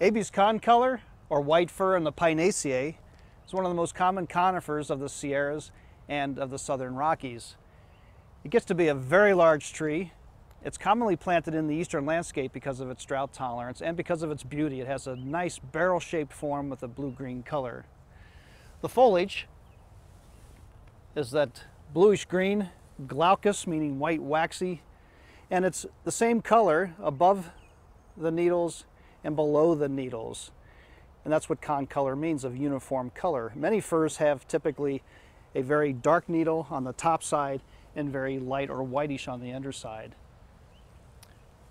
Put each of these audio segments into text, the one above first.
Abies concolor, or white fir in the Pinaceae, is one of the most common conifers of the Sierras and of the southern Rockies. It gets to be a very large tree. It's commonly planted in the eastern landscape because of its drought tolerance and because of its beauty. It has a nice barrel-shaped form with a blue-green color. The foliage is that bluish green, glaucous, meaning white waxy, and it's the same color above the needles and below the needles. And that's what concolor means, of uniform color. Many firs have typically a very dark needle on the top side and very light or whitish on the underside.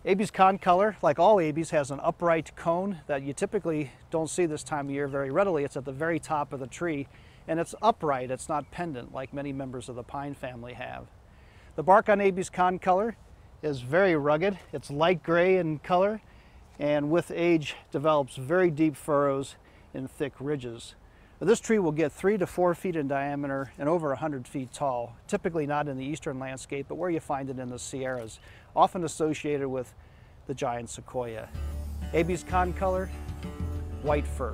Abies concolor, like all Abies, has an upright cone that you typically don't see this time of year very readily. It's at the very top of the tree and it's upright, it's not pendant like many members of the pine family have. The bark on Abies concolor is very rugged. It's light gray in color and with age develops very deep furrows and thick ridges. This tree will get three to four feet in diameter and over 100 feet tall, typically not in the eastern landscape, but where you find it in the Sierras, often associated with the giant sequoia. Abies concolor, white fir.